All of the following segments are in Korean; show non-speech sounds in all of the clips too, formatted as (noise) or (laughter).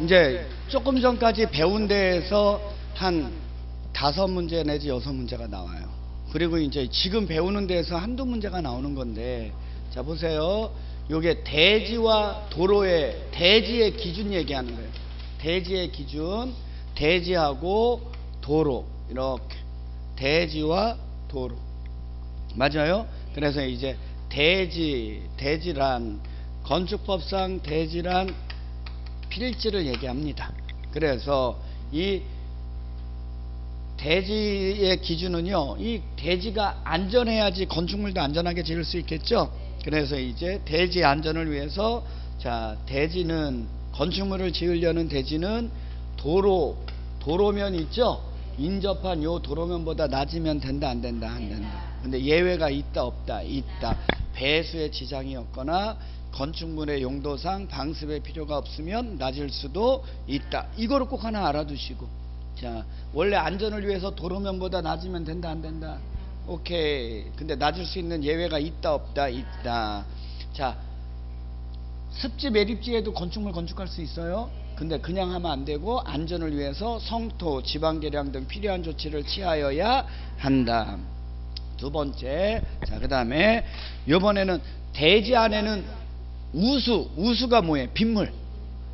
이제 조금 전까지 배운 데에서 한 다섯 문제 내지 여섯 문제가 나와요. 그리고 이제 지금 배우는 데에서 한두 문제가 나오는 건데, 자, 보세요. 요게 대지와 도로의, 대지의 기준 얘기하는 거예요. 대지의 기준, 대지하고 도로, 이렇게. 대지와 도로. 맞아요? 그래서 이제 대지, 대지란, 건축법상 대지란 필지를 얘기합니다. 그래서 이 대지의 기준은요, 이 대지가 안전해야지 건축물도 안전하게 지을 수 있겠죠? 그래서 이제 대지 안전을 위해서, 자, 대지는, 건축물을 지으려는 대지는 도로, 도로면 있죠? 인접한 요 도로면보다 낮으면 된다, 안 된다, 안 된다. 근데 예외가 있다, 없다, 있다. 배수의 지장이 없거나 건축물의 용도상 방습의 필요가 없으면 낮을 수도 있다. 이거를 꼭 하나 알아두시고. 자, 원래 안전을 위해서 도로면보다 낮으면 된다, 안 된다? 오케이. 근데 낮을 수 있는 예외가 있다, 없다, 있다. 자, 습지 매립지에도 건축물 건축할 수 있어요. 근데 그냥 하면 안 되고 안전을 위해서 성토, 지방 계량 등 필요한 조치를 취하여야 한다. 두 번째, 자, 그 다음에, 요번에는 대지 안에는 우수, 우수가 뭐예요? 빗물.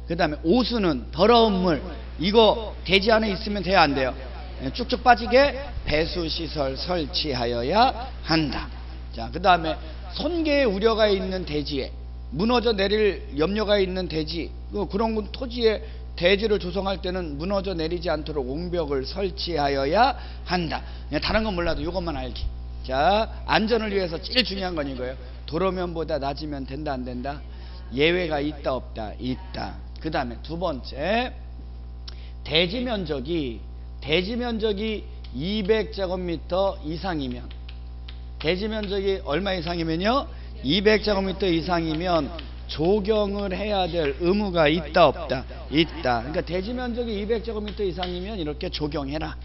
그 다음에 오수는 더러운 물. 이거 대지 안에 있으면 돼야 안 돼요? 예, 쭉쭉 빠지게 배수시설 설치하여야 한다. 자, 그 다음에 손괴의 우려가 있는 대지에 무너져 내릴 염려가 있는 대지, 그 그런 건 토지에 대지를 조성할 때는 무너져 내리지 않도록 옹벽을 설치하여야 한다. 그냥 다른 건 몰라도 이것만 알기. 자, 안전을 위해서 제일 중요한 건 이거예요. 도로면보다 낮으면 된다, 안 된다? 예외가 있다, 없다? 있다. 그 다음에 두 번째, 대지 면적이, 대지 면적이 200제곱미터 이상이면, 대지 면적이 얼마 이상이면요? 200제곱미터 이상이면 조경을 해야 될 의무가 있다, 없다? 있다. 그러니까 대지 면적이 200제곱미터 이상이면 이렇게 조경해라.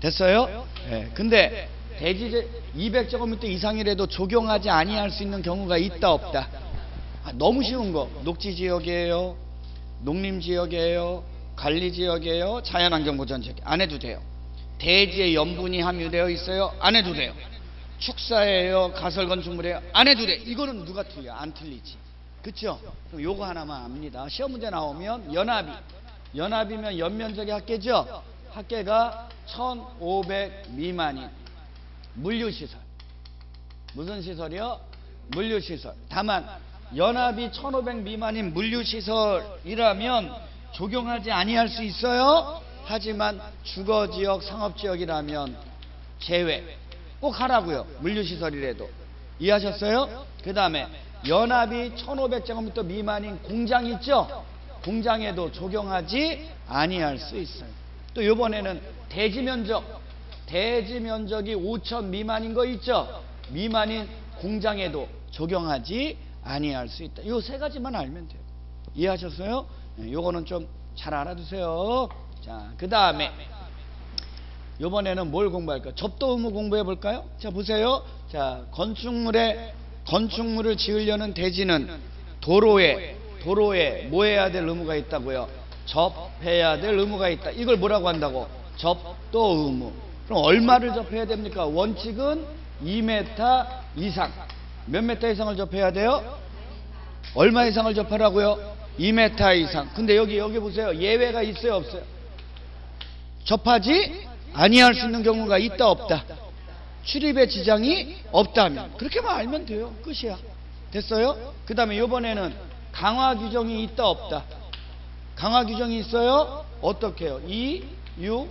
됐어요? 예. 근데 대지 200제곱미터 이상이라도 조경하지 아니할 수 있는 경우가 있다 없다. 아, 너무 쉬운 거. 녹지 지역이에요. 농림 지역이에요. 관리 지역이에요. 자연환경보전 지역. 안 해도 돼요. 대지에 염분이 함유되어 있어요. 안 해도 돼요. 축사예요. 가설 건축물이에요. 안 해도 돼. 이거는 누가 틀려? 안 틀리지. 그쵸? 그럼 요거 하나만 압니다. 시험 문제 나오면 연합이. 연합이면 연면적이 합계죠? 합계가 1500 미만인 물류시설. 무슨 시설이요? 물류시설. 다만 연합이 1500 미만인 물류시설이라면 적용하지 아니할 수 있어요. 하지만 주거지역, 상업지역이라면 제외. 꼭 하라고요. 물류시설이라도. 이해하셨어요? 그 다음에 연합이 1500제곱미터 미만인 공장 있죠? 공장에도 적용하지 아니할 수 있어요. 또 이번에는 대지 면적 대지 면적이 5천 미만인 거 있죠? 미만인 공장에도 적용하지 아니할 수 있다. 이 세 가지만 알면 돼요. 이해하셨어요? 네, 요거는 좀 잘 알아두세요. 자, 그 다음에 요번에는 뭘 공부할까? 접도 의무 공부해 볼까요? 자, 보세요. 자, 건축물에 건축물을 지으려는 대지는 도로에 도로에 뭐 해야 될 의무가 있다고요? 접해야 될 의무가 있다. 이걸 뭐라고 한다고? 접도 의무. 그럼 얼마를 접해야 됩니까? 원칙은 2m 이상. 몇 m 이상을 접해야 돼요? 얼마 이상을 접하라고요? 2m 이상. 근데 여기 여기 보세요. 예외가 있어요, 없어요? 접하지 아니할 수 있는 경우가 있다 없다. 출입에 지장이 없다면 그렇게만 알면 돼요. 끝이야. 됐어요? 그다음에 이번에는 강화 규정이 있다 없다. 강화 규정이 있어요? 어떻게 해요? 2, 6,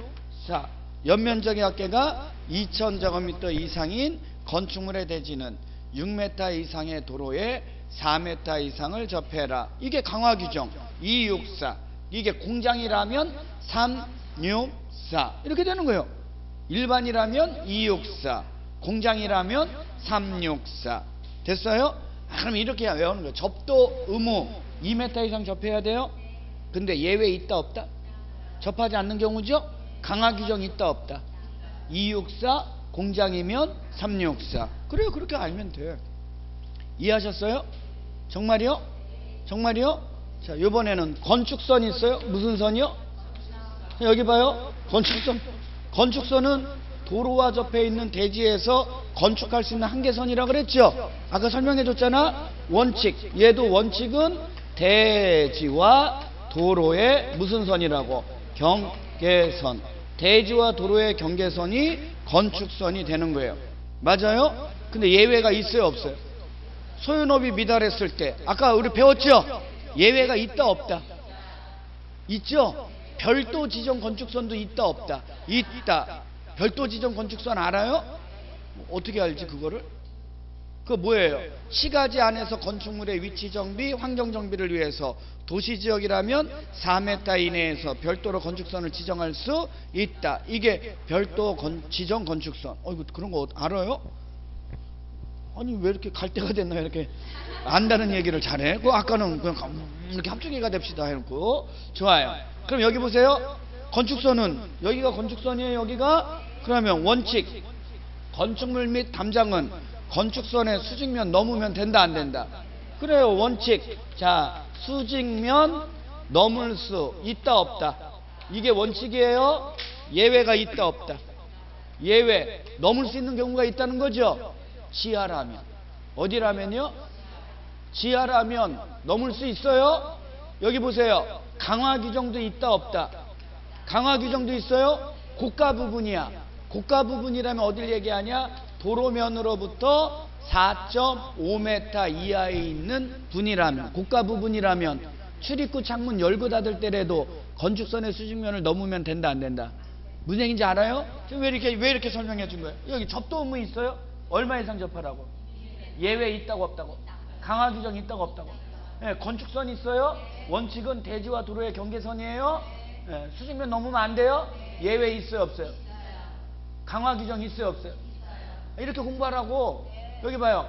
4. 연면적의 합계가 2,000제곱미터 이상인 건축물의 대지는 6m 이상의 도로에 4m 이상을 접해라. 이게 강화 규정. 2, 6, 4. 이게 공장이라면 3, 6, 4. 이렇게 되는 거예요. 일반이라면 2, 6, 4. 공장이라면 3, 6, 4. 됐어요? 아, 그럼 이렇게 외우는 거예요. 접도 의무 2m 이상 접해야 돼요? 근데 예외 있다 없다? 접하지 않는 경우죠? 강화 규정 있다 없다? 264 공장이면 364 그래요 그렇게 알면 돼 이해하셨어요? 정말이요? 정말이요? 자, 요번에는 건축선 있어요? 무슨 선이요? 여기 봐요. 건축선. 건축선은 도로와 접해 있는 대지에서 건축할 수 있는 한계선이라 그랬죠? 아까 설명해 줬잖아. 원칙. 얘도 원칙은 대지와 도로의 무슨 선이라고? 경계선. 대지와 도로의 경계선이 건축선이 되는 거예요. 맞아요? 근데 예외가 있어요, 없어요? 소유업이 미달했을 때 아까 우리 배웠죠? 예외가 있다 없다. 있죠? 별도 지정 건축선도 있다 없다. 있다. 별도 지정 건축선 알아요? 어떻게 알지 그거를? 그거 뭐예요? 시가지 안에서 건축물의 위치 정비, 환경 정비를 위해서 도시 지역이라면 4m 이내에서 별도로 건축선을 지정할 수 있다. 이게 별도 건, 지정 건축선. 어이구 그런 거 알아요? 아니 왜 이렇게 갈 때가 됐나 이렇게 안다는 얘기를 잘해. 그 아까는 그냥 음, 이렇게 합중해가 됩시다 해놓고 좋아요. 그럼 여기 보세요. 건축선은 여기가 건축선이에요. 여기가 그러면 원칙 건축물 및 담장은 건축선의 수직면 넘으면 된다 안 된다. 그래요 원칙. 자 수직면 넘을 수 있다 없다. 이게 원칙이에요. 예외가 있다 없다. 예외 넘을 수 있는 경우가 있다는 거죠. 지하라면 어디라면요? 지하라면 넘을 수 있어요? 여기 보세요. 강화 규정도 있다 없다. 강화 규정도 있어요? 고가 부분이야. 고가 부분이라면 어딜 얘기하냐? 도로면으로부터 4.5m 이하에 있는 분이라면 고가 부분이라면 출입구 창문 열고 닫을 때라도 건축선의 수직면을 넘으면 된다 안 된다. 무슨 얘기인지 알아요? 지금 왜 이렇게 왜 이렇게 설명해 준 거예요? 여기 접도 의무 있어요? 얼마 이상 접하라고? 예외 있다고 없다고? 강화 규정 있다고 없다고? 예, 건축선 있어요? 원칙은 대지와 도로의 경계선이에요? 예, 수직면 넘으면 안 돼요? 예외 있어요 없어요? 강화 규정 있어요 없어요? 이렇게 공부하라고 여기 봐요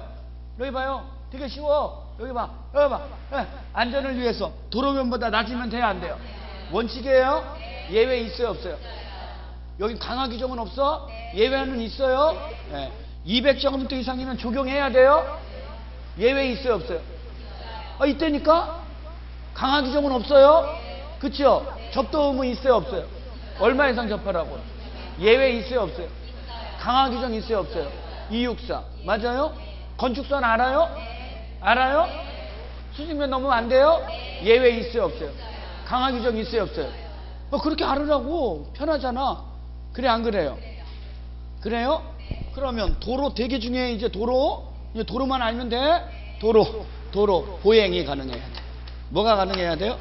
여기 봐요 되게 쉬워 여기 봐 여기 봐 예, 안전을 위해서 도로면보다 낮으면 돼요 안 돼요? 원칙이에요? 예외 있어요 없어요? 여기 강화 규정은 없어? 예외는 있어요? 예. 200제곱미터 이상이면 적용해야 돼요? 예외 있어요 없어요? 아, 이때니까 강화 규정은 없어요? 그쵸? 접도 의무 있어요 없어요? 얼마 이상 접하라고? 예외 있어요 없어요? 강화 규정 있어요 없어요? 264 맞아요? 건축선 알아요? 알아요? 수직면 넘으면 안 돼요? 예외 있어요 없어요? 강화 규정 있어요 없어요? 어, 그렇게 알으라고 편하잖아 그래 안 그래요? 그래요? 그러면 도로 되게 중요해 이제 도로 이제 도로만 알면 돼 도로 도로 보행이 가능해야 돼 뭐가 가능해야 돼요?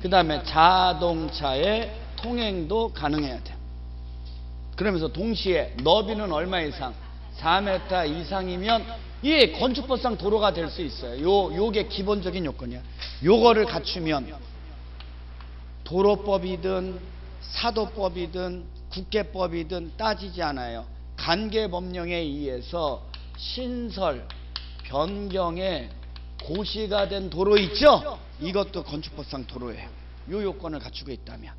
그 다음에 자동차의 통행도 가능해야 돼 그러면서 동시에 너비는 얼마 이상 4m 이상이면 이 건축법상 도로가 될 수 있어요 요 요게 기본적인 요건이야 요거를 갖추면 도로법이든 사도법이든 국계법이든 따지지 않아요 관계법령에 의해서 신설, 변경에 고시가 된 도로 있죠? 이것도 건축법상 도로예요. 요 요건을 갖추고 있다면.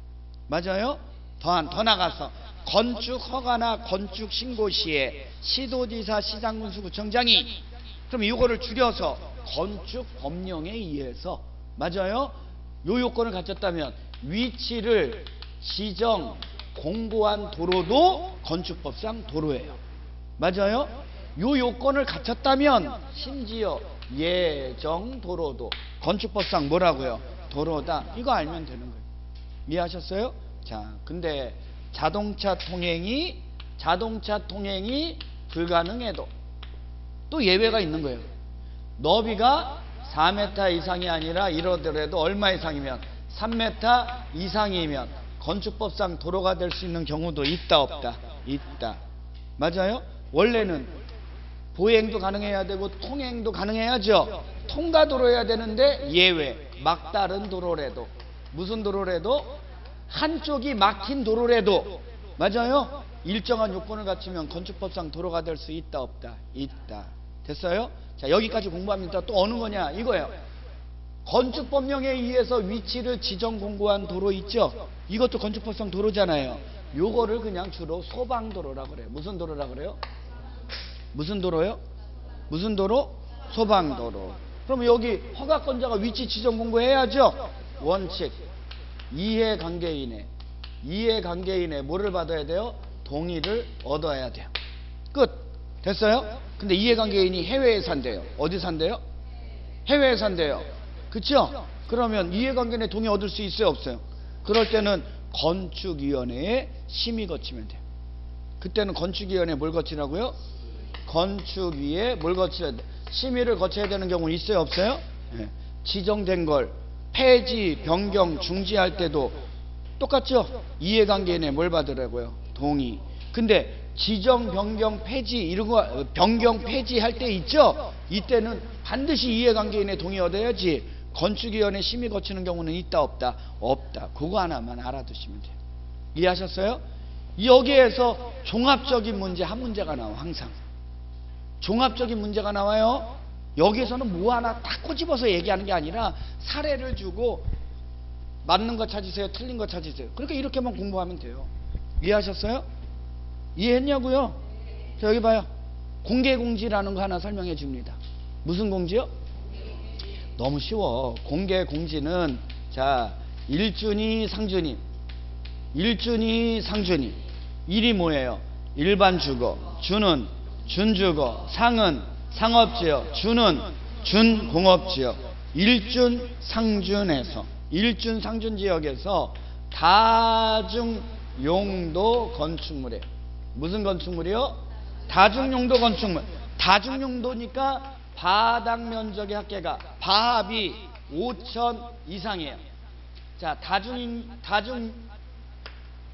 맞아요? 더, 더 나가서 건축 허가나 건축 신고 시에 시도지사, 시장군수, 구청장이 그럼 이거를 줄여서 건축 법령에 의해서 맞아요? 요 요건을 갖췄다면 위치를 지정 공고한 도로도 건축법상 도로예요. 맞아요? 요 요건을 갖췄다면 심지어 예정 도로도 건축법상 뭐라고요? 도로다. 이거 알면 되는 거예요. 이해하셨어요? 자, 근데 자동차 통행이 자동차 통행이 불가능해도 또 예외가 있는 거예요. 너비가 4m 이상이 아니라 이러더라도 얼마 이상이면 3m 이상이면 건축법상 도로가 될 수 있는 경우도 있다 없다? 있다. 맞아요? 원래는 보행도 가능해야 되고 통행도 가능해야죠. 통과도로여야 되는데 예외 막다른 도로래도. 무슨 도로래도 한쪽이 막힌 도로래도 맞아요 일정한 요건을 갖추면 건축법상 도로가 될 수 있다 없다 있다 됐어요 자 여기까지 공부합니다 또 어느 거냐 이거예요 건축법령에 의해서 위치를 지정 공고한 도로 있죠? 이것도 건축법상 도로잖아요. 요거를 그냥 주로 소방도로라 그래요. 무슨 도로라 그래요? 무슨 도로요? 무슨 도로? 소방도로. 그럼 여기 허가권자가 위치 지정 공고해야죠. 원칙 이해관계인의 이해관계인의 뭐를 받아야 돼요? 동의를 얻어야 돼요. 끝. 됐어요? 근데 이해관계인이 해외에 산대요. 어디 산대요? 해외에 산대요. 그쵸? 그러면 이해관계인의 동의 얻을 수 있어요? 없어요? 그럴 때는 건축위원회에 심의 거치면 돼요. 그때는 건축위원회 뭘 거치라고요? 건축위에 뭘 거쳐야 돼? 심의를 거쳐야 되는 경우는 있어요? 없어요? 예. 지정된 걸 폐지, 변경, 중지할 때도 똑같죠? 이해관계인의 뭘 받으라고요? 동의. 근데 지정, 변경, 폐지 이런 거 어, 변경, 폐지 할 때 있죠? 이때는 반드시 이해관계인의 동의 얻어야지. 건축위원회 심의 거치는 경우는 있다 없다 없다. 그거 하나만 알아두시면 돼요. 이해하셨어요? 여기에서 종합적인 문제 한 문제가 나와 항상. 종합적인 문제가 나와요. 여기에서는 뭐 하나 딱 꼬집어서 얘기하는 게 아니라 사례를 주고 맞는 거 찾으세요, 틀린 거 찾으세요. 그러니까 이렇게만 공부하면 돼요. 이해하셨어요? 이해했냐고요? 자, 여기 봐요. 공개공지라는 거 하나 설명해 줍니다. 무슨 공지요? 너무 쉬워. 공개공지는 자 일준이 상준이 일준이 상준이 일이 뭐예요? 일반 주거 주는 준주거 상은 상업지역 주는 준공업지역 일준 상준에서 일준 상준 지역에서 다중 용도 건축물에 무슨 건축물이요? 다중 용도 건축물 다중 용도니까 바닥 면적의 합계가 바합이 5천 이상이에요. 자, 다중 다중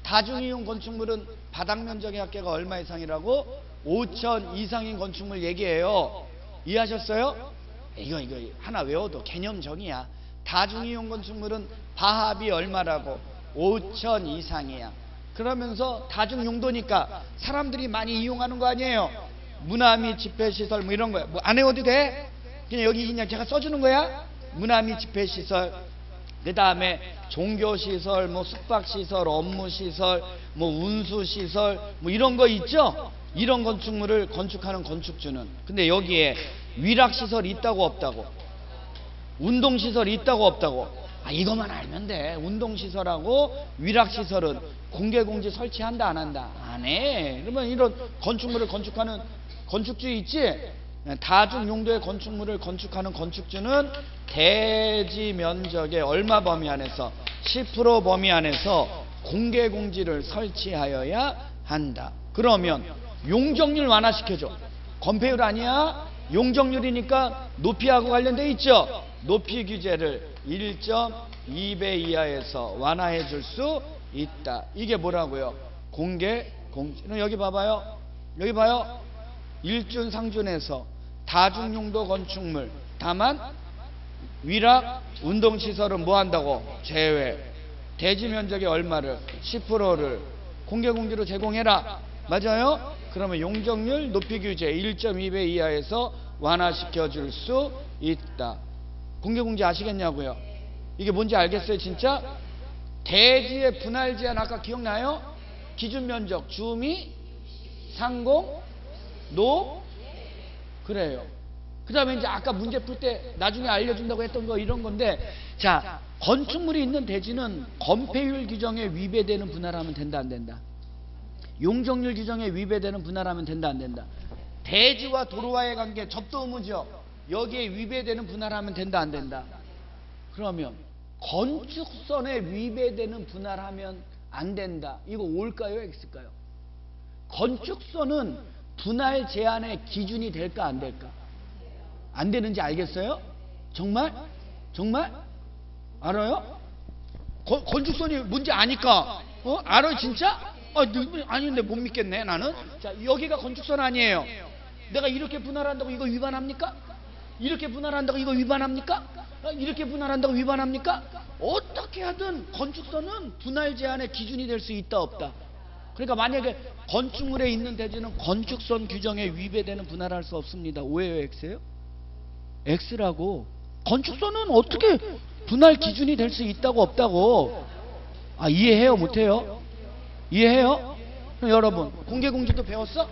다중이용 건축물은 바닥 면적의 합계가 얼마 이상이라고? 5천 이상인 건축물 얘기해요. 이해하셨어요? 이거 이거 하나 외워도 개념정이야. 다중이용 건축물은 바합이 얼마라고? 5천 이상이야. 그러면서 다중 용도니까 사람들이 많이 이용하는 거 아니에요? 문화 및 집회 시설 뭐 이런 거야. 뭐안 외워도 돼? 그냥 여기 그냥 제가 써주는 거야? 문화 및 집회 시설, 그 다음에 종교 시설, 뭐 숙박 시설, 업무 시설, 뭐 운수 시설, 뭐 이런 거 있죠? 이런 건축물을 건축하는 건축주는. 근데 여기에 위락시설 있다고 없다고? 운동시설 있다고 없다고? 아, 이것만 알면 돼. 운동시설하고 위락시설은 공개공지 설치한다, 안 한다? 안 해. 그러면 이런 건축물을 건축하는 건축주 있지? 다중 용도의 건축물을 건축하는 건축주는 대지 면적의 얼마 범위 안에서 10% 범위 안에서 공개 공지를 설치하여야 한다. 그러면 용적률 완화시켜줘. 건폐율 아니야? 용적률이니까 높이하고 관련돼 있죠. 높이 규제를 1.2배 이하에서 완화해 줄 수 있다. 이게 뭐라고요? 공개 공지는 여기 봐봐요. 여기 봐요. 일준 상준에서 다중용도 건축물 다만 위락 운동시설은 뭐 한다고 제외 대지 면적의 얼마를 10%를 공개 공지로 제공해라 맞아요? 그러면 용적률 높이 규제 1.2배 이하에서 완화시켜 줄 수 있다 공개공지 아시겠냐고요? 이게 뭔지 알겠어요 진짜? 대지의 분할 제한 아까 기억나요? 기준 면적 주미 상공 노 그래요. 그 다음에 이제 아까 문제 풀 때 나중에 알려준다고 했던 거 이런 건데 자 건축물이 있는 대지는 건폐율 규정에 위배되는 분할하면 된다 안 된다 용적률 규정에 위배되는 분할하면 된다 안 된다 대지와 도로와의 관계 접도 의무죠 여기에 위배되는 분할하면 된다 안 된다 그러면 건축선에 위배되는 분할하면 안 된다 이거 올까요 X일까요 건축선은 분할 제한의 기준이 될까 안 될까? 안 되는지 알겠어요? 정말? 정말? 알아요? 거- 건축선이 뭔지 아니까 어? 알아요 진짜? 아, 너- 아닌데 못 믿겠네 나는 자 여기가 건축선 아니에요 내가 이렇게 분할한다고 이거 위반합니까? 이렇게 분할한다고 이거 위반합니까? 어, 이렇게 분할한다고 위반합니까? 어떻게 하든 건축선은 분할 제한의 기준이 될 수 있다 없다 그러니까 만약에 건축물에 있는 대지는 건축선 규정에 위배되는 분할할 수 없습니다. 오해요, X예요? X라고. 건축선은 어떻게 분할 기준이 될 수 있다고 없다고. 아, 이해해요, 못해요? 이해해요? 여러분, 공개공지도 배웠어?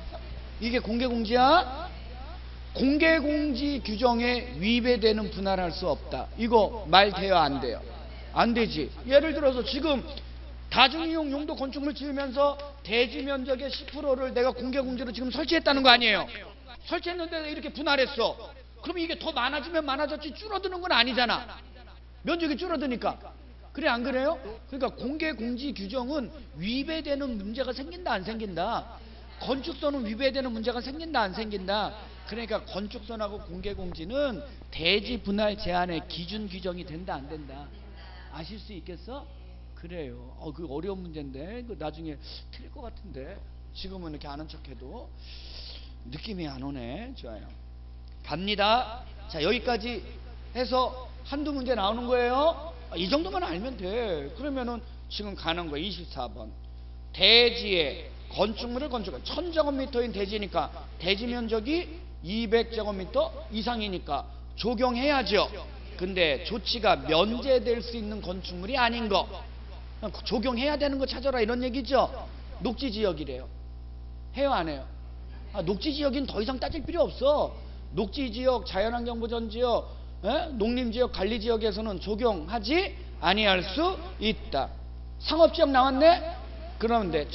이게 공개공지야? 공개공지 규정에 위배되는 분할할 수 없다. 이거 말 돼요, 안 돼요? 안 되지. 예를 들어서 지금 다중이용 용도 건축물 지으면서 대지 면적의 10%를 내가 공개공지로 지금 설치했다는 거 아니에요? 설치했는데 이렇게 분할했어. 그럼 이게 더 많아지면 많아졌지 줄어드는 건 아니잖아. 면적이 줄어드니까. 그래 안 그래요? 그러니까 공개 공지 규정은 위배되는 문제가 생긴다 안 생긴다. 건축선은 위배되는 문제가 생긴다 안 생긴다. 그러니까 건축선하고 공개 공지는 대지 분할 제한의 기준 규정이 된다 안 된다. 아실 수 있겠어? 그래요. 어, 그 어려운 문제인데 그 나중에 틀릴 것 같은데 지금은 이렇게 아는 척해도 느낌이 안 오네. 좋아요. 갑니다. 자 여기까지 해서 한두 문제 나오는 거예요. 아, 이 정도만 알면 돼. 그러면은 지금 가는 거 24번. 대지에 건축물을 건축해. 1000제곱미터인 대지니까 대지 면적이 200제곱미터 이상이니까 적용해야죠. 근데 조치가 면제될 수 있는 건축물이 아닌 거. 적용해야 되는 거 찾아라 이런 얘기죠. 녹지 지역이래요. 해요 안 해요? 아, 녹지 지역인 더 이상 따질 필요 없어. 녹지 지역, 자연환경 보전 지역, 에? 농림 지역, 관리 지역에서는 적용하지 아니할 수 있다. 상업 지역 나왔네? 그런데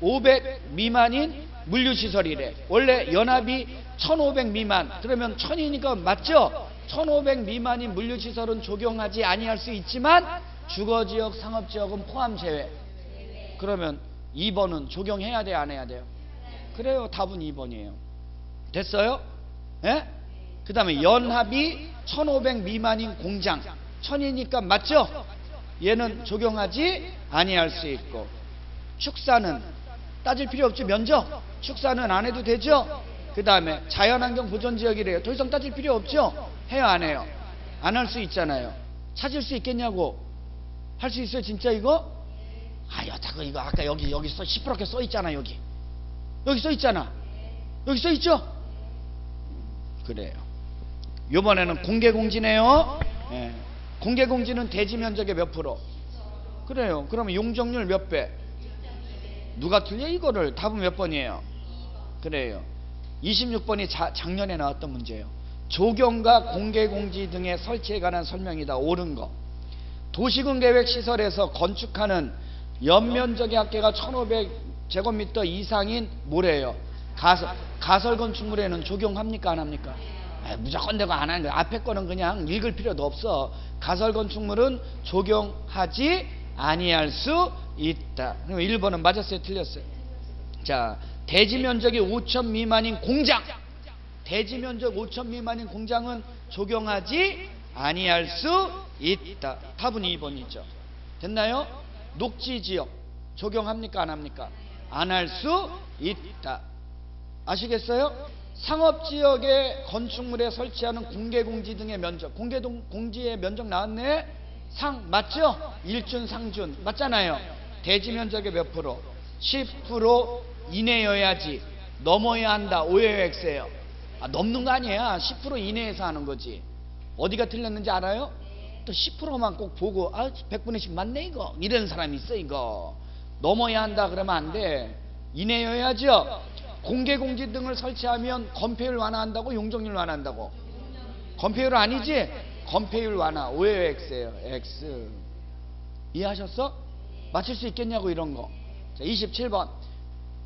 1,500 미만인 물류시설이래. 원래 연합이 1,500 미만. 그러면 1,000이니까 맞죠? 1,500 미만인 물류시설은 적용하지 아니할 수 있지만 주거지역, 상업지역은 포함 제외. 그러면 2번은 적용해야 돼, 안 해야 돼요? 그래요. 답은 2번이에요. 됐어요? 예? 그 다음에 연합이 1,500 미만인 공장. 1,000이니까 맞죠? 얘는 적용하지 아니할 수 있고. 축사는 따질 필요 없죠. 면적. 축사는 안 해도 되죠? 그 다음에 자연환경 보존지역이래요. 더 이상 따질 필요 없죠? 해요, 안 해요? 안 할 수 있잖아요. 찾을 수 있겠냐고. 할 수 있어요, 진짜 이거? 아, 여다가 이거 아까 여기, 여기 써, 시퍼렇게 써 있잖아, 여기. 여기 써 있잖아. 여기 써 있죠? 그래요. 요번에는 공개공지네요. 예. 공개공지는 대지 면적의 몇 프로? 그래요. 그러면 용적률 몇 배? 누가 틀려 이거를 답은 몇 번이에요? 그래요. 26번이 자, 작년에 나왔던 문제예요. 조경과 공개공지 등의 설치에 관한 설명이다. 옳은 거. 도시군 계획 시설에서 건축하는 연면적의 합계가 1500제곱미터 이상인 뭐래요? 가설, 가설 건축물에는 적용합니까? 안 합니까? 아, 무조건 내가 안 하는 거야. 앞에 거는 그냥 읽을 필요도 없어. 가설 건축물은 적용하지 아니할 수 있다. 1번은 맞았어요? 틀렸어요? 자, 대지 면적이 5천 미만인 공장. 대지 면적 5천 미만인 공장은 적용하지 아니할 수 있다. 답은 2번이죠. 됐나요? 녹지 지역 적용합니까? 안 합니까? 안 할 수 있다. 아시겠어요? 상업지역의 건축물에 설치하는 공개공지 등의 면적. 공개공지의 면적 나왔네. 상 맞죠? 일준 상준. 맞잖아요. 대지 면적의 몇 프로? 10% 이내여야지. 넘어야 한다. 오해요 X예요. 아, 넘는 거 아니야 10% 이내에서 하는 거지. 어디가 틀렸는지 알아요? 또 10%만 꼭 보고 아 100분의 10 맞네 이거. 이런 사람이 있어 이거. 넘어야 한다 그러면 안돼. 이내여야죠 공개 공지 등을 설치하면 건폐율 완화한다고 용적률 완화한다고. 건폐율 아니지? 건폐율 완화. X예요 X 이해하셨어? 맞출 수 있겠냐고 이런 거. 자, 27번.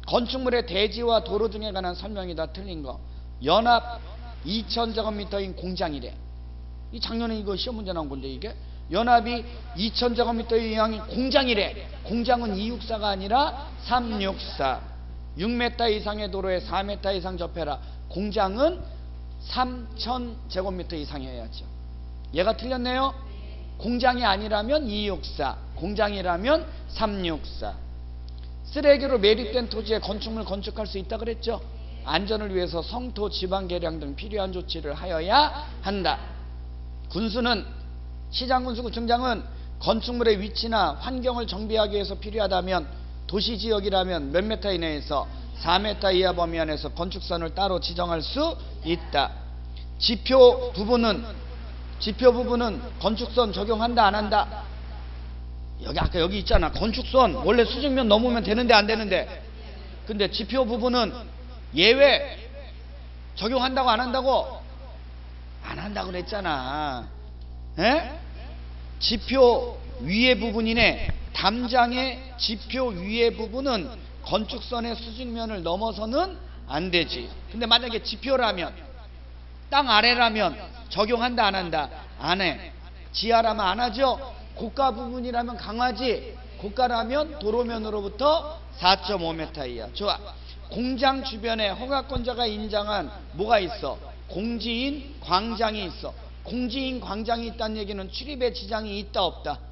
건축물의 대지와 도로 등에 관한 설명이 다 틀린 거. 연합 2000제곱미터인 공장이래. 이 작년에 이거 시험 문제 나온 건데 이게? 연합이 2000제곱미터 이상인 공장이래. 공장은 264가 아니라 364 6m 이상의 도로에 4m 이상 접해라. 공장은 3,000제곱미터 이상이어야죠. 얘가 틀렸네요. 공장이 아니라면 264, 공장이라면 364. 쓰레기로 매립된 토지에 건축물 건축할 수 있다 그랬죠. 안전을 위해서 성토, 지방 개량 등 필요한 조치를 하여야 한다. 군수는 시장 군수구 청장은 건축물의 위치나 환경을 정비하기 위해서 필요하다면 도시 지역이라면 몇 메타 이내에서 4m 이하 범위 안에서 건축선을 따로 지정할 수 있다. 지표 부분은 지표 부분은 건축선 적용한다 안 한다. 여기 아까 여기 있잖아. 건축선 원래 수직면 넘으면 되는데 안 되는데. 근데 지표 부분은 예외 적용한다고 안 한다고? 안 한다고 그랬잖아. 에? 지표 위에 부분이네. 담장의 지표 위에 부분은 건축선의 수직면을 넘어서는 안 되지. 근데 만약에 지표라면 땅 아래라면 적용한다 안 한다 안 해. 지하라면 안 하죠. 고가 부분이라면 강하지. 고가라면 도로면으로부터 4.5m 이하. 좋아. 공장 주변에 허가권자가 인정한 뭐가 있어? 공지인 광장이 있어. 공지인 광장이 있다는 얘기는 출입에 지장이 있다 없다.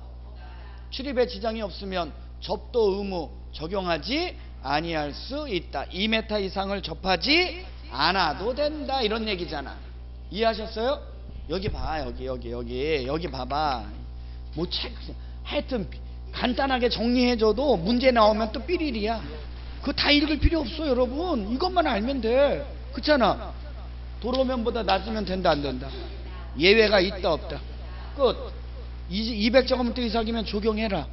출입에 지장이 없으면 접도 의무 적용하지 아니할 수 있다. 2m 이상을 접하지 않아도 된다. 이런 얘기잖아. 이해하셨어요? 여기 봐. 여기 여기 여기 여기 봐봐. 뭐 책 하여튼 간단하게 정리해줘도 문제 나오면 또 삐리리야. 그거 다 읽을 필요 없어 여러분. 이것만 알면 돼. 그렇잖아. 도로면보다 낮으면 된다 안 된다. 예외가 있다 없다. 끝. 200제곱미터 이상이면 적용해라.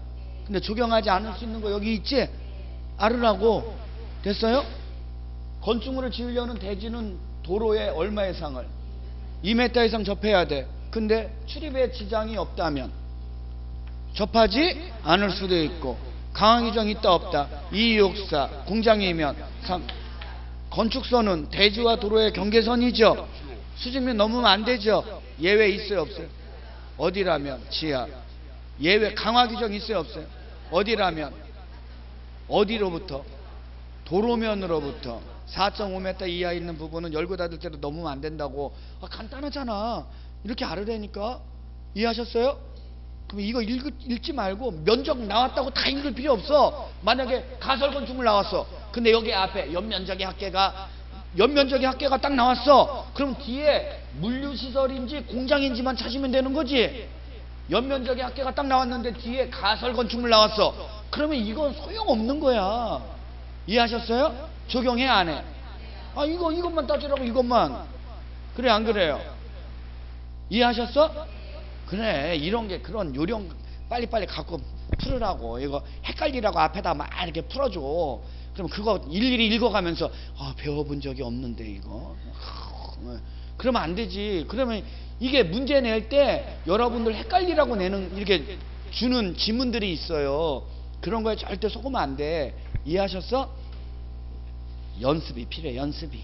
근데 적용하지 않을 수 있는 거 여기 있지? 알으라고. 됐어요? 건축물을 지으려는 대지는 도로에 얼마 이상을? 2m 이상 접해야 돼. 근데 출입에 지장이 없다면 접하지 않을 수도 있고 강한 규정이 있다 없다. 264 공장이면 3 건축선은 대지와 도로의 경계선이죠. 수직면 넘으면 안 되죠. 예외 있어요 없어요? 어디라면 지하. 예외 강화 규정 있어요 없어요? 어디라면? 어디로부터? 도로면으로부터. 4.5m 이하 있는 부분은 열고 닫을 때로 넘으면 안 된다고. 아, 간단하잖아. 이렇게 알으라니까. 이해하셨어요? 그럼 이거 읽, 읽지 말고 면적 나왔다고 다 읽을 필요 없어. 만약에 가설 건축물 나왔어. 근데 여기 앞에 연면적의 학계가 연면적의 학계가 딱 나왔어. 그럼 뒤에 물류시설인지 공장인지만 찾으면 되는 거지 연면적의 학계가 딱 나왔는데 뒤에 가설 건축물 나왔어 그러면 이건 소용없는 거야 이해하셨어요? 적용해 안 해? 아 이거 이것만 따지라고 이것만 그래 안 그래요? 이해하셨어? 그래 이런 게 그런 요령 빨리빨리 갖고 풀으라고 이거 헷갈리라고 앞에다 막 이렇게 풀어줘 그럼 그거 일일이 읽어가면서 아 배워본 적이 없는데 이거 그러면 안 되지. 그러면 이게 문제 낼 때 여러분들 헷갈리라고 내는 이렇게 주는 지문들이 있어요. 그런 거에 절대 속으면 안 돼. 이해하셨어? 연습이 필요해 연습이.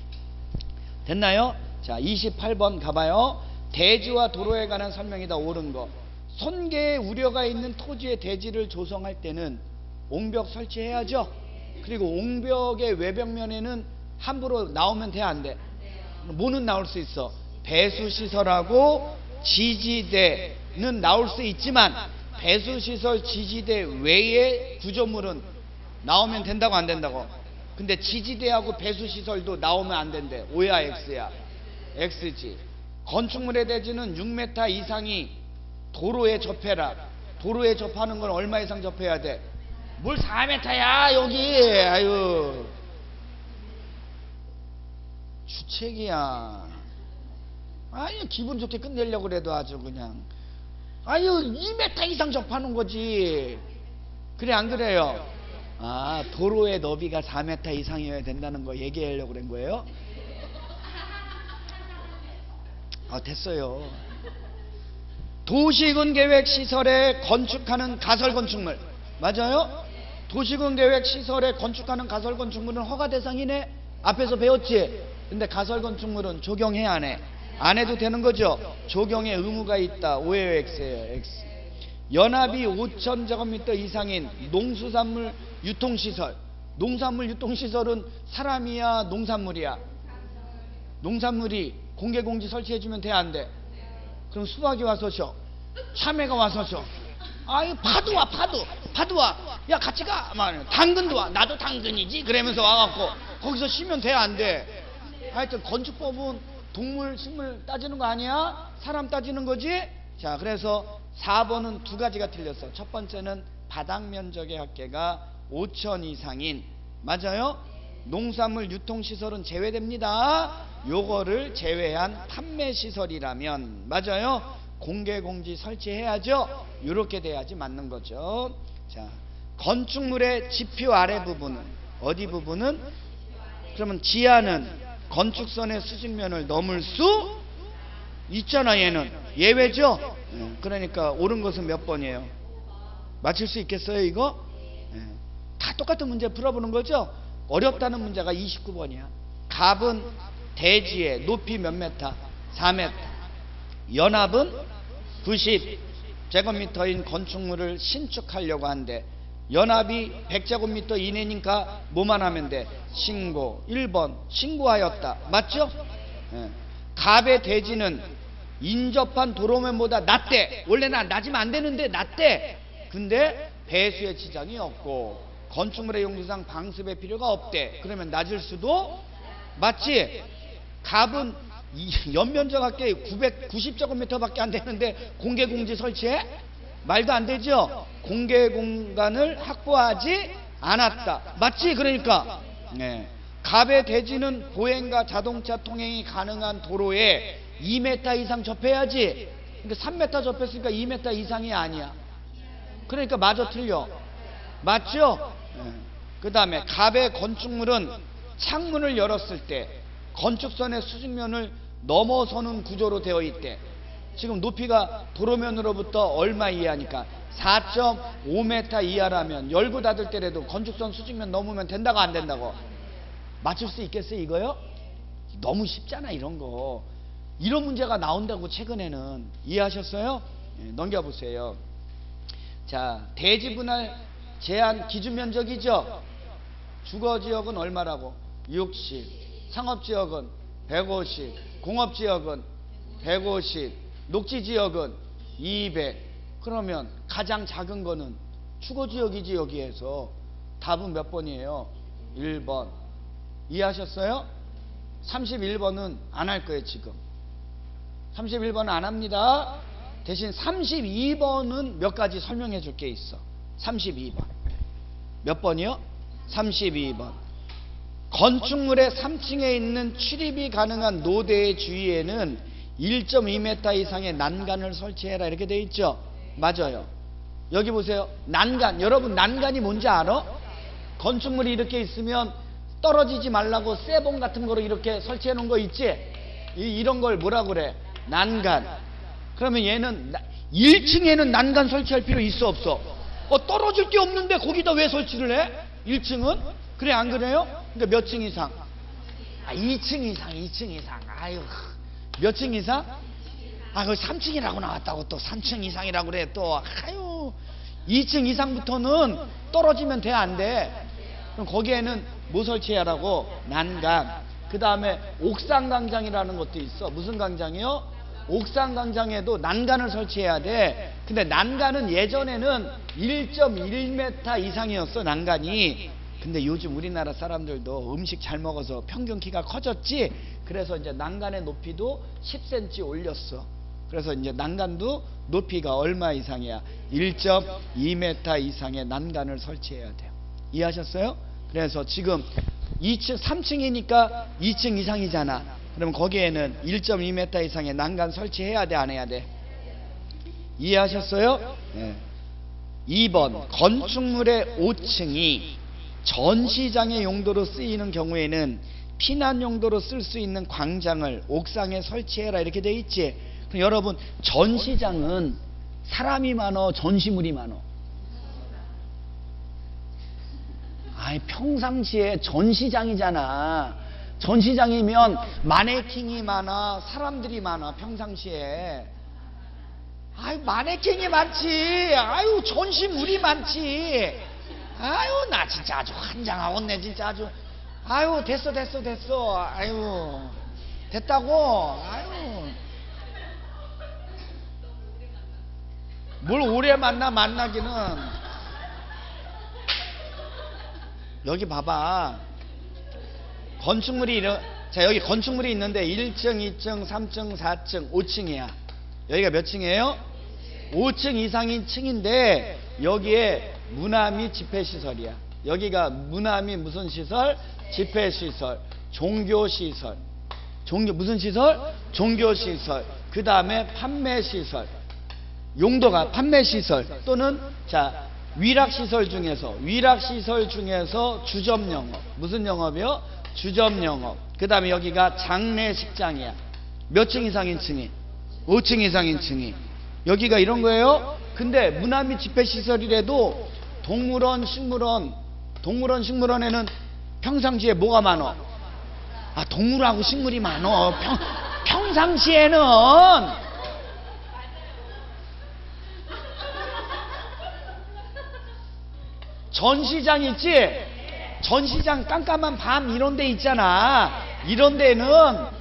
됐나요? 자 28번 가봐요. 대지와 도로에 관한 설명이다 옳은 거. 손괴의 우려가 있는 토지의 대지를 조성할 때는 옹벽 설치해야죠. 그리고 옹벽의 외벽면에는 함부로 나오면 돼 안 돼? 뭐는 나올 수 있어. 배수시설하고 지지대는 나올 수 있지만 배수시설 지지대 외의 구조물은 나오면 된다고 안 된다고. 근데 지지대하고 배수시설도 나오면 안 된대. O야 X야. X지. 건축물의 대지는 6m 이상이 도로에 접해라. 도로에 접하는 건 얼마 이상 접해야 돼? 뭘 4m야 여기. 아유 주책이야. 아유 기분 좋게 끝내려고 그래도 아주 그냥. 아유 2m 이상 접하는 거지. 그래 안 그래요? 아 도로의 너비가 4m 이상이어야 된다는 거 얘기하려고 그런 거예요? 아 됐어요. 도시군 계획 시설에 건축하는 가설 건축물. 맞아요? 도시군 계획 시설에 건축하는 가설 건축물은 허가 대상이네? 앞에서 배웠지 근데 가설 건축물은 적용해 안 해? 안 해도 되는 거죠? 적용의 의무가 있다. 오해요 X예요 X. 연합이 5천 제곱미터 이상인 농수산물 유통시설. 농산물 유통시설은 사람이야 농산물이야? 농산물이 공개공지 설치해주면 돼 안 돼? 그럼 수박이 와서 쉬어 참외가 와서 쉬어 아이 파도 와 파도. 파도 와야 같이 가. 막, 당근도 와. 나도 당근이지. 그러면서 와갖고 거기서 쉬면 돼 안 돼? 하여튼 건축법은 동물 식물 따지는 거 아니야? 사람 따지는 거지? 자 그래서 4번은 두 가지가 틀렸어 첫 번째는 바닥 면적의 합계가 5천 이상인 맞아요? 농산물 유통시설은 제외됩니다 요거를 제외한 판매시설이라면 맞아요? 공개공지 설치해야죠 이렇게 돼야지 맞는 거죠 자 건축물의 지표 아래 부분은 어디 부분은 그러면 지하는 건축선의 수직면을 넘을 수 있잖아 얘는. 예외죠? 예, 그러니까 옳은 것은 몇 번이에요? 맞힐 수 있겠어요 이거? 예, 다 똑같은 문제 풀어보는 거죠? 어렵다는 문제가 29번이야. 갑은 대지의 높이 몇 메타? 4메타. 연합은 90 제곱미터인 건축물을 신축하려고 한대 연합이 100제곱미터 이내니까 뭐만 하면 돼 신고 1번 신고하였다 맞죠? 예. 갑의 대지는 인접한 도로면보다 낮대 원래는 낮으면 안 되는데 낮대 근데 배수의 지장이 없고 건축물의 용도상 방습의 필요가 없대 그러면 낮을 수도 맞지? 갑은 이 연면적 합계 990제곱미터밖에 안 되는데 공개 공지 설치해? 말도 안 되죠? 공개 공간을 확보하지 않았다. 맞지? 그러니까 네. 갑의 대지는 보행과 자동차 통행이 가능한 도로에 2m 이상 접해야지. 그러니까 3m 접했으니까 2m 이상이 아니야. 그러니까 마저 틀려. 맞죠? 네. 그 다음에 갑의 건축물은 창문을 열었을 때 건축선의 수직면을 넘어서는 구조로 되어 있대. 지금 높이가 도로면으로부터 얼마 이하니까? 4.5m 이하라면 열고 닫을 때라도 건축선 수직면 넘으면 된다고 안 된다고? 맞출 수 있겠어요 이거요? 너무 쉽잖아 이런 거. 이런 문제가 나온다고 최근에는. 이해하셨어요? 예, 넘겨보세요. 자 대지 분할 제한 기준 면적이죠? 주거지역은 얼마라고? 60 상업지역은 150 공업지역은 150 녹지 지역은 200 그러면 가장 작은 거는 주거지역이지 여기에서 답은 몇 번이에요? 1번. 이해하셨어요? 31번은 안 할 거예요 지금. 31번은 안 합니다. 대신 32번은 몇 가지 설명해 줄 게 있어. 32번. 몇 번이요? 32번. 건축물의 3층에 있는 출입이 가능한 노대의 주위에는 1.2m 이상의 난간을 설치해라. 이렇게 돼 있죠? 맞아요. 여기 보세요. 난간. 여러분 난간이 뭔지 알아? 건축물이 이렇게 있으면 떨어지지 말라고 쇠봉 같은 거로 이렇게 설치해 놓은 거 있지? 이, 런걸 뭐라 그래? 난간. 그러면 얘는 1층에는 난간 설치할 필요 있어 없어? 어, 떨어질 게 없는데 거기다 왜 설치를 해? 1층은? 그래 안 그래요? 그러니까 몇 층 이상? 아, 2층 이상 2층 이상. 아유 몇 층 이상? 아, 그 3층이라고 나왔다고 또 3층 이상이라고 그래 또 아유 2층 이상부터는 떨어지면 돼 안 돼? 그럼 거기에는 뭐 설치하라고? 난간. 그 다음에 옥상 강장이라는 것도 있어. 무슨 강장이요? 옥상 강장에도 난간을 설치해야 돼. 근데 난간은 예전에는 1.1m 이상이었어, 난간이. 근데 요즘 우리나라 사람들도 음식 잘 먹어서 평균 키가 커졌지? 그래서 이제 난간의 높이도 10cm 올렸어. 그래서 이제 난간도 높이가 얼마 이상이야? 1.2m 이상의 난간을 설치해야 돼요. 이해하셨어요? 그래서 지금 2층, 3층이니까 2층 이상이잖아. 그러면 거기에는 1.2m 이상의 난간 설치해야 돼, 안 해야 돼? 이해하셨어요? 네. 2번 건축물의 5층이 전시장의 용도로 쓰이는 경우에는 피난 용도로 쓸 수 있는 광장을 옥상에 설치해라 이렇게 돼 있지. 여러분 전시장은 사람이 많어, 전시물이 많어. 아이 평상시에 전시장이잖아. 전시장이면 마네킹이 많아, 사람들이 많아 평상시에. 아유 마네킹이 많지. 아유 전시물이 많지. 아유 나 진짜 아주 환장하겠네 진짜 아주. 아유 됐어 됐어 됐어. 아유 됐다고. 아유 뭘 오래 만나 만나기는. 여기 봐봐. 건축물이 이러, 자, 여기 건축물이 있는데 1층, 2층, 3층, 4층, 5층이야. 여기가 몇 층이에요? 5층 이상인 층인데 여기에 문화 및 집회시설이야. 여기가 문화 및 무슨 시설? 집회시설, 종교시설. 종교, 무슨 시설? 종교시설. 그 다음에 판매시설. 용도가 판매시설 또는 자 위락시설 중에서 위락시설 중에서 주점 영업 무슨 영업이요? 주점 영업. 그 다음에 여기가 장례식장이야. 몇 층 이상인 층이? 5층 이상인 층이. 여기가 이런 거예요. 근데 문화 및 집회 시설이라도 동물원, 식물원, 동물원, 식물원에는 평상시에 뭐가 많어? 아, 동물하고 식물이 많어. 평, 평상시에는 전시장 있지? 전시장 깜깜한 밤 이런 데 있잖아. 이런 데는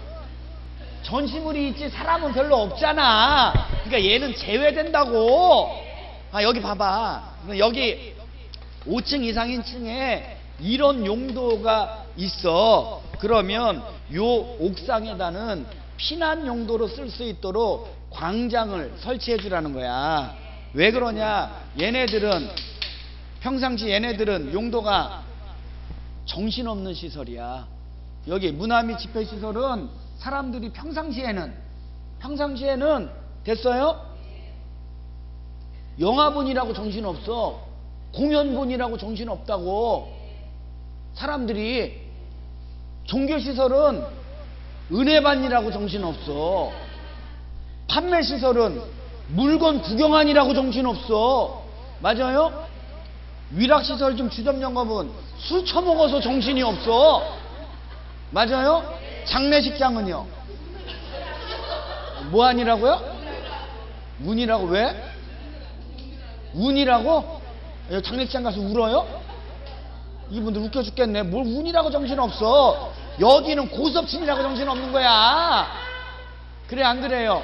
전시물이 있지 사람은 별로 없잖아. 그러니까 얘는 제외된다고. 아, 여기 봐봐. 여기 5층 이상인 층에 이런 용도가 있어. 그러면 요 옥상에다는 피난 용도로 쓸 수 있도록 광장을 설치해 주라는 거야. 왜 그러냐? 얘네들은 평상시 얘네들은 용도가 정신없는 시설이야. 여기 문화 및 집회 시설은 사람들이 평상시에는 평상시에는 됐어요? 영화본이라고 정신없어. 공연본이라고 정신없다고. 사람들이 종교시설은 은혜반이라고 정신없어. 판매시설은 물건 구경하니라고 정신없어. 맞아요? 위락시설 좀 주점 영업은 술 처먹어서 정신이 없어. 맞아요? 장례식장은요? 뭐 아니라고요? 운이라고 왜? 운이라고? 예, 장례식장 가서 울어요? 이분들 웃겨 죽겠네. 뭘 운이라고 정신없어. 여기는 고섭신이라고 정신없는 거야. 그래 안 그래요?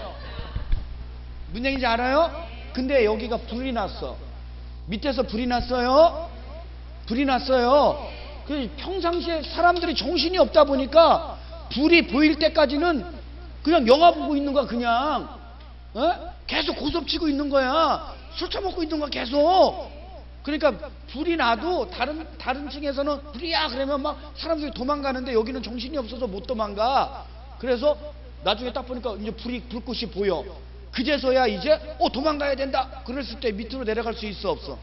무슨 얘기인지 알아요? 근데 여기가 불이 났어. 밑에서 불이 났어요. 불이 났어요. 그 평상시에 사람들이 정신이 없다 보니까 불이 보일 때까지는 그냥 영화 보고 있는 거야 그냥. 어? 계속 고섭치고 있는 거야. 술 처먹고 있는 거야 계속. 그러니까 불이 나도 다른 다른 층에서는 불이야 그러면 막 사람들이 도망가는데 여기는 정신이 없어서 못 도망가. 그래서 나중에 딱 보니까 이제 불이 불꽃이 보여. 그제서야 이제 어 도망가야 된다. 그랬을 때 밑으로 내려갈 수 있어 없어.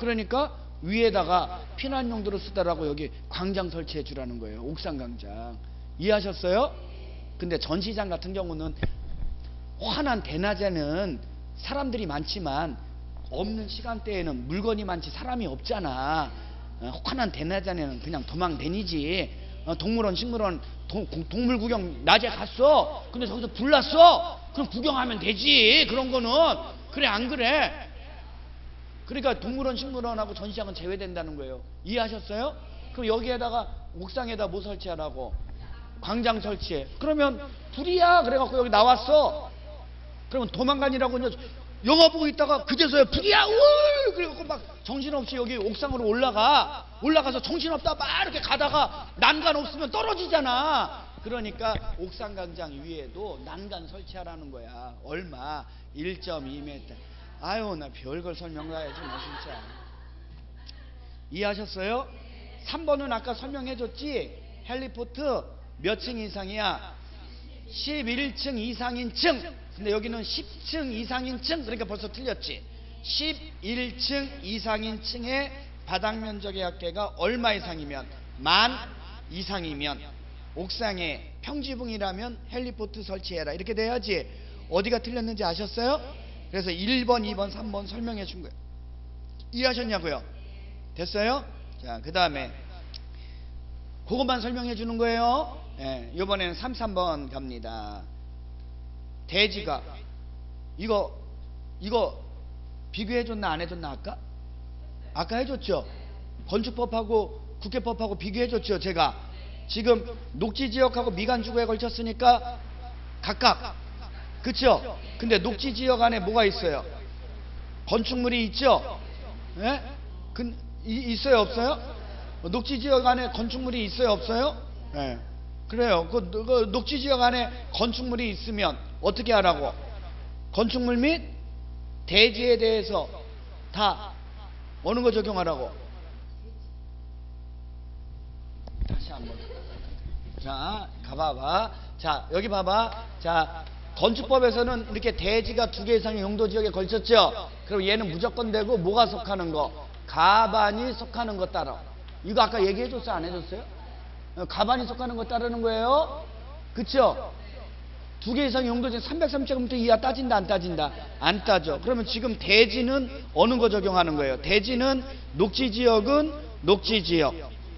그러니까 위에다가 피난 용도로 쓰다라고 여기 광장 설치해 주라는 거예요. 옥상 광장 이해하셨어요? 근데 전시장 같은 경우는 환한 대낮에는 사람들이 많지만 없는 시간대에는 물건이 많지 사람이 없잖아. 어, 환한 대낮에는 그냥 도망 다니지. 어, 동물원, 식물원, 동, 동물 구경 낮에 갔어. 근데 거기서 불났어. 그럼 구경하면 되지. 그런 거는 그래 안 그래? 그러니까 동물원, 식물원하고 전시장은 제외된다는 거예요. 이해하셨어요? 그럼 여기에다가 옥상에다 뭐 설치하라고? 광장 설치해. 그러면 불이야. 그래갖고 여기 나왔어. 그러면 도망가니라고 이제 영화 보고 있다가 그제서야 불이야. 울! 그래갖고 막 정신없이 여기 옥상으로 올라가. 올라가서 정신없다 막 이렇게 가다가 난간 없으면 떨어지잖아. 그러니까 옥상 광장 위에도 난간 설치하라는 거야. 얼마? 1.2m. 아유, 나 별걸 설명해야지, 뭐 진짜. 이해하셨어요? 3번은 아까 설명해줬지? 헬리포트 몇 층 이상이야? 11층 이상인 층. 근데 여기는 10층 이상인 층. 그러니까 벌써 틀렸지. 11층 이상인 층의 바닥 면적의 합계가 얼마 이상이면 만 이상이면 옥상에 평지붕이라면 헬리포트 설치해라. 이렇게 돼야지. 어디가 틀렸는지 아셨어요? 그래서 1번, 2번, 3번 설명해 준 거예요. 이해하셨냐고요? 됐어요? 자, 그 다음에 그것만 설명해 주는 거예요. 예, 이번에는 3, 3번 갑니다. 돼지가 이거 이거 비교해 줬나 안 해줬나 아까? 아까 해줬죠. 건축법하고 국회법하고 비교해 줬죠. 제가 지금 녹지 지역하고 미간 주거에 걸쳤으니까 각각 그쵸? 근데 녹지 지역 안에 뭐가 있어요? 건축물이 있죠? 예? 근, 이, 있어요 없어요? 녹지 지역 안에 건축물이 있어요 없어요? 예. 그래요. 그, 그 녹지 지역 안에 건축물이 있으면 어떻게 하라고? 건축물 및 대지에 대해서 다 어느 거 적용하라고? 다시 한번. 자, 가봐봐. 자, 여기 봐봐. 자, 건축법에서는 이렇게 대지가 두 개 이상의 용도 지역에 걸쳤죠? 그럼 얘는 무조건 되고 뭐가 속하는 거? 가반이 속하는 거 따라. 이거 아까 얘기해줬어요? 안 해줬어요? 어, 가반이 속하는 거 따르는 거예요? 그쵸? 두 개 이상 용도 중에 303제곱미터 이하 따진다 안 따진다? 안 따져. 그러면 지금 대지는 어느 거 적용하는 거예요? 대지는 녹지 지역은 녹지 지역.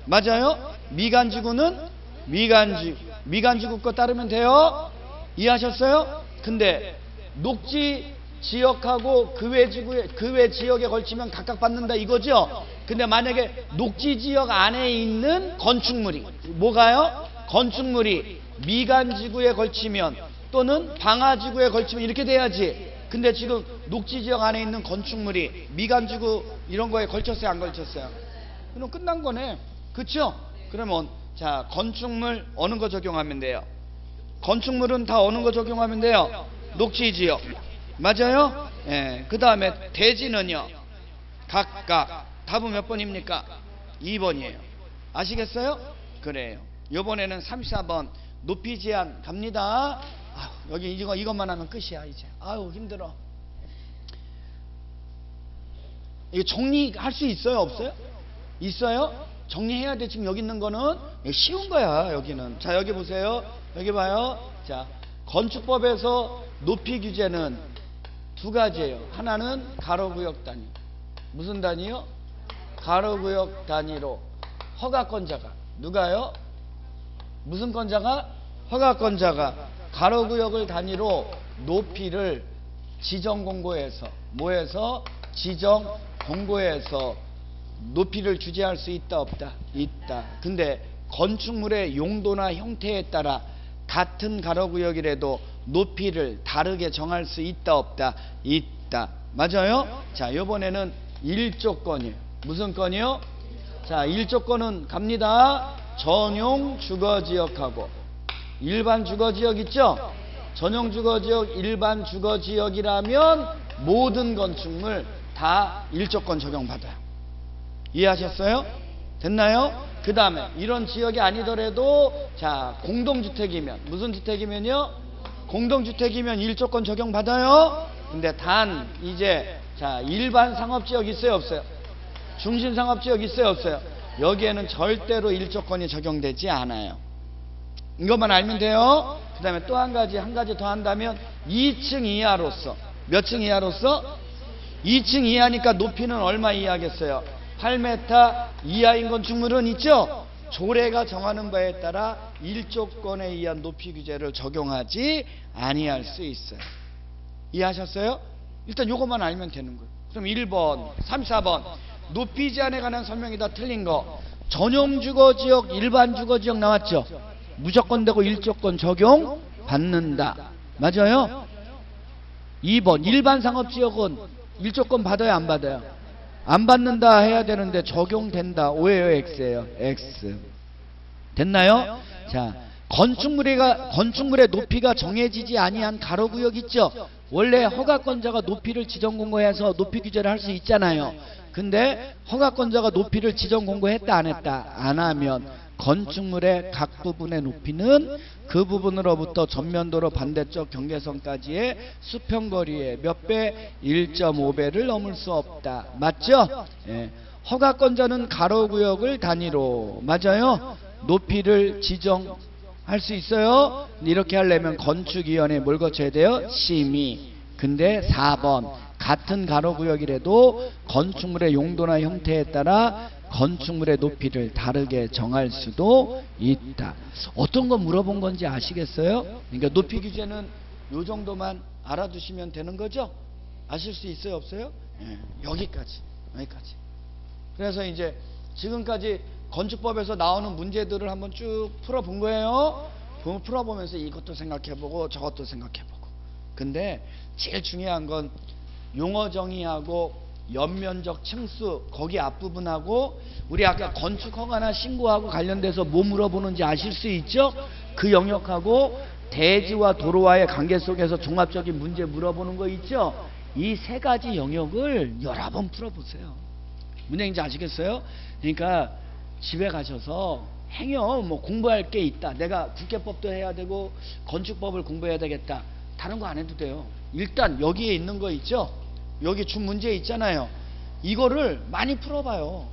맞아요? 미간 지구는 미간지 미간 지구 거 따르면 돼요? 이해하셨어요? 근데 녹지 지역하고 그 외 지구에 그 외 지역에 걸치면 각각 받는다 이거죠? 근데 만약에 녹지 지역 안에 있는 건축물이 뭐가요? 건축물이 미간 지구에 걸치면 또는 방화 지구에 걸치면 이렇게 돼야지. 근데 지금 녹지 지역 안에 있는 건축물이 미간 지구 이런 거에 걸쳤어요, 안 걸쳤어요? 그럼 끝난 거네. 그쵸? 그러면 자 건축물 어느 거 적용하면 돼요? 건축물은 다 어느 거 적용하면 돼요? 녹지 지역. 맞아요? 예. 그 다음에 대지는요. 각각 답은 몇 번입니까? 2번이에요. 아시겠어요? 그래요. 요번에는 34번 높이 제한 갑니다. 아유, 여기 이거 이것만 하면 끝이야 이제. 아유 힘들어. 이거 정리할 수 있어요 없어요? 있어요? 정리해야 돼 지금 여기 있는 거는 쉬운 거야 여기는. 자 여기 보세요. 여기 봐요. 자 건축법에서 높이 규제는 두 가지예요. 하나는 가로구역 단위. 무슨 단위요? 가로구역 단위로 허가권자가 누가요? 무슨 건자가? 허가권자가 가로구역을 단위로 높이를 지정 공고에서 뭐해서 지정 공고에서 높이를 주재할 수 있다 없다 있다. 근데 건축물의 용도나 형태에 따라 같은 가로구역이라도 높이를 다르게 정할 수 있다 없다 있다. 맞아요? 자, 이번에는 일조건이에요. 무슨 건이요? 자, 일조건은 갑니다. 전용 주거 지역하고 일반 주거 지역 있죠? 전용 주거 지역, 일반 주거 지역이라면 모든 건축물 다 일조건 적용받아요. 이해하셨어요? 됐나요? 그 다음에 이런 지역이 아니더라도 자 공동주택이면 무슨 주택이면요? 공동주택이면 일조건 적용받아요. 근데 단 이제 자 일반 상업지역 있어요 없어요? 중심상업지역 있어요 없어요? 여기에는 절대로 일조건이 적용되지 않아요. 이것만 알면 돼요. 그 다음에 또 한 가지, 한 가지 더 한다면 2층 이하로서, 몇 층 이하로서? 2층 이하니까 높이는 얼마 이하겠어요? 8m 이하인 건축물은 있죠? 조례가 정하는 바에 따라 일조건에 의한 높이 규제를 적용하지 아니할 수 있어요. 이해하셨어요? 일단 요것만 알면 되는 거예요. 그럼 1번, 3, 4번 높이 제한에 관한 설명이 다 틀린 거 전용 주거 지역, 일반 주거 지역 나왔죠? 무조건 되고 일조건 적용 받는다. 맞아요? 2번 일반 상업 지역은 일조건 받아요 안 받아요? 안 받는다 해야 되는데 적용된다. 오예요 X예요. X. 됐나요? 자, 건축물이가 건축물의 높이가 정해지지 아니한 가로 구역 있죠. 원래 허가권자가 높이를 지정 공고해서 높이 규제를 할 수 있잖아요. 근데 허가권자가 높이를 지정 공고했다 안 했다 안 하면 건축물의 각 부분의 높이는 그 부분으로부터 전면도로 반대쪽 경계선까지의 수평거리의 몇 배? 1.5배를 넘을 수 없다. 맞죠? 예. 허가권자는 가로구역을 단위로 맞아요? 높이를 지정 할 수 있어요? 이렇게 하려면 건축위원회 뭘 거쳐야 돼요? 심의. 근데 4번 같은 가로 구역이라도 건축물의 용도나 형태에 따라 건축물의 높이를 다르게 정할 수도 있다. 어떤 거 물어본 건지 아시겠어요? 그러니까 높이 규제는 요 정도만 알아두시면 되는 거죠? 아실 수 있어요, 없어요? 예, 여기까지, 여기까지. 그래서 이제 지금까지 건축법에서 나오는 문제들을 한번 쭉 풀어본 거예요. 그 풀어보면서 이것도 생각해보고 저것도 생각해보고. 근데 제일 중요한 건 용어 정의하고 연면적 층수 거기 앞부분하고 우리 아까 건축 허가나 신고하고 관련돼서 뭐 물어보는지 아실 수 있죠? 그 영역하고 대지와 도로와의 관계 속에서 종합적인 문제 물어보는 거 있죠? 이 세 가지 영역을 여러 번 풀어보세요. 문제인지 아시겠어요? 그러니까 집에 가셔서 행여 뭐 공부할 게 있다. 내가 국회법도 해야 되고 건축법을 공부해야 되겠다. 다른 거 안 해도 돼요. 일단 여기에 있는 거 있죠? 여기 준 문제 있잖아요. 이거를 많이 풀어봐요.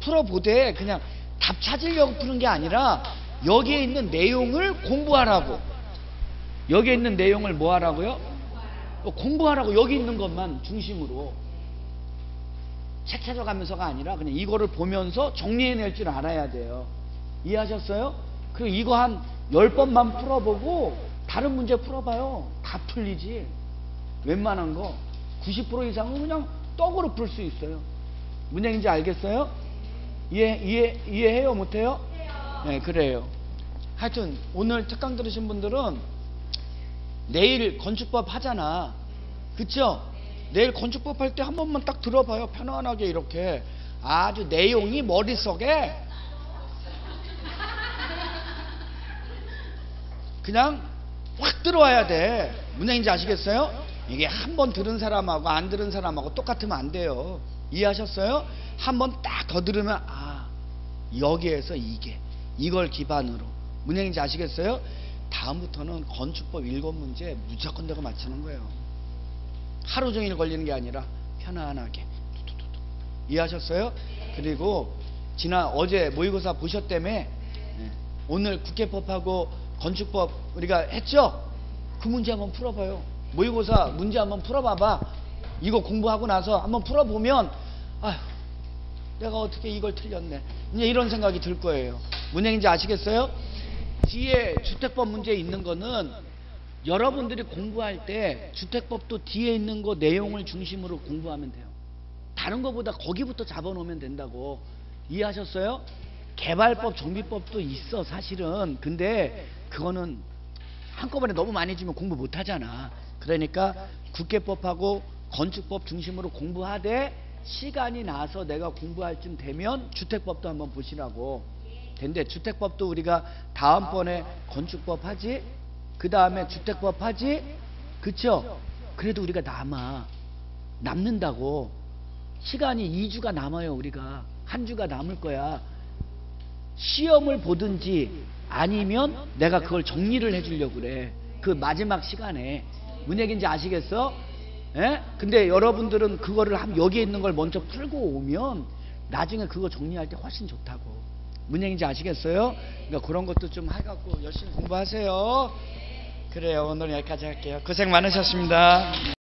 풀어보되 그냥 답 찾으려고 푸는 게 아니라 여기에 있는 내용을 공부하라고. 여기에 있는 내용을 뭐 하라고요? 어, 공부하라고 여기 있는 것만 중심으로. 책 찾아가면서가 아니라 그냥 이거를 보면서 정리해낼 줄 알아야 돼요. 이해하셨어요? 그리고 이거 한 10번만 풀어보고 다른 문제 풀어봐요. 다 풀리지. 웬만한 거. 90% 이상은 그냥 떡으로 풀 수 있어요. 얘기인지 알겠어요? 이해, 이해, 이해해요? 못해요? 네, 그래요. 하여튼, 오늘 특강 들으신 분들은 내일 건축법 하잖아. 그쵸? 내일 건축법 할 때 한 번만 딱 들어봐요. 편안하게 이렇게. 아주 내용이 머릿속에 (laughs) 그냥 확 들어와야 돼. 얘기인지 아시겠어요? 이게 한 번 들은 사람하고 안 들은 사람하고 똑같으면 안 돼요. 이해하셨어요? 한 번 딱 더 들으면 아 여기에서 이게 이걸 기반으로 얘기인지 아시겠어요? 다음부터는 건축법 일곱 문제 무조건 내가 맞히는 거예요. 하루 종일 걸리는 게 아니라 편안하게 툭툭툭툭. 이해하셨어요? 그리고 지난 어제 모의고사 보셨다며 네. 오늘 국회법하고 건축법 우리가 했죠? 그 문제 한번 풀어봐요. 모의고사 문제 한번 풀어봐봐. 이거 공부하고 나서 한번 풀어보면 아휴 내가 어떻게 이걸 틀렸네. 이제 이런 생각이 들 거예요. 얘기인지 아시겠어요? 뒤에 주택법 문제 있는 거는 여러분들이 공부할 때 주택법도 뒤에 있는 거 내용을 중심으로 공부하면 돼요. 다른 거보다 거기부터 잡아놓으면 된다고 이해하셨어요? 개발법, 정비법도 있어 사실은. 근데 그거는 한꺼번에 너무 많이 주면 공부 못 하잖아. 그러니까 국계법하고 건축법 중심으로 공부하되 시간이 나서 내가 공부할 쯤 되면 주택법도 한번 보시라고. 근데 주택법도 우리가 다음번에 건축법 하지? 그 다음에 주택법 하지? 그쵸? 그래도 우리가 남아. 남는다고. 시간이 2주가 남아요, 우리가. 한 주가 남을 거야. 시험을 보든지 아니면 내가 그걸 정리를 해주려고 그래. 그 마지막 시간에. 뭔 얘기인지 아시겠어? 예? 근데 여러분들은 그거를 한 여기에 있는 걸 먼저 풀고 오면 나중에 그거 정리할 때 훨씬 좋다고. 뭔 얘기인지 아시겠어요? 그러니까 그런 것도 좀 해갖고 열심히 공부하세요. 그래요. 오늘 여기까지 할게요. 고생 많으셨습니다.